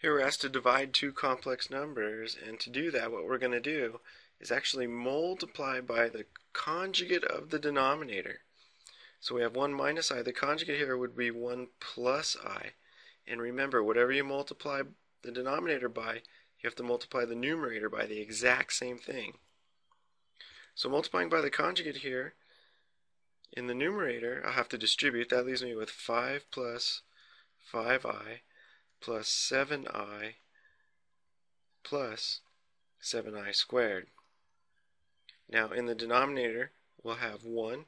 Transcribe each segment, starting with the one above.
Here we're asked to divide two complex numbers, and to do that, what we're going to do is actually multiply by the conjugate of the denominator. So we have 1 minus i. The conjugate here would be 1 plus i. And remember, whatever you multiply the denominator by, you have to multiply the numerator by the exact same thing. So multiplying by the conjugate here, in the numerator, I'll have to distribute. That leaves me with 5 plus 5i plus 7i plus 7i squared. Now in the denominator we'll have 1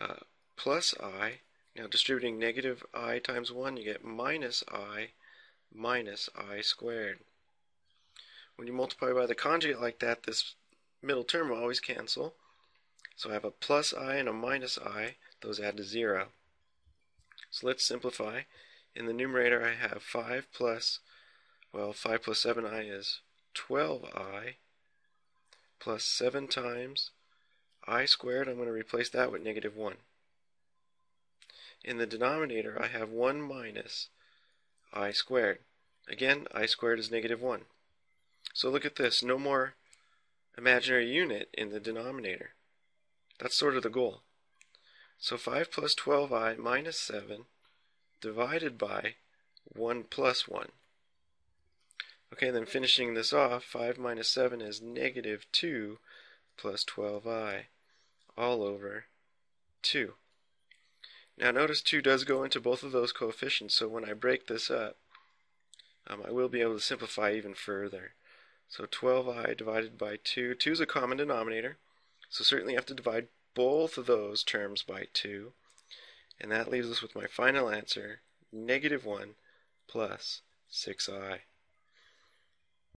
uh, plus i. Now distributing negative i times 1 you get minus i minus i squared. When you multiply by the conjugate like that this middle term will always cancel. So I have a plus i and a minus i. Those add to 0. So let's simplify. In the numerator I have 5 plus, well 5 plus 7i is 12i plus 7 times i squared. I'm going to replace that with negative 1. In the denominator I have 1 minus i squared. Again, i squared is negative 1. So look at this, no more imaginary unit in the denominator. That's sort of the goal. So 5 plus 12i minus 7 divided by 1 plus 1. Okay, then finishing this off, 5 minus 7 is negative 2 plus 12i, all over 2. Now notice 2 does go into both of those coefficients, so when I break this up, um, I will be able to simplify even further. So 12i divided by 2, 2 is a common denominator, so certainly you have to divide both of those terms by 2. And that leaves us with my final answer, negative 1 plus 6i.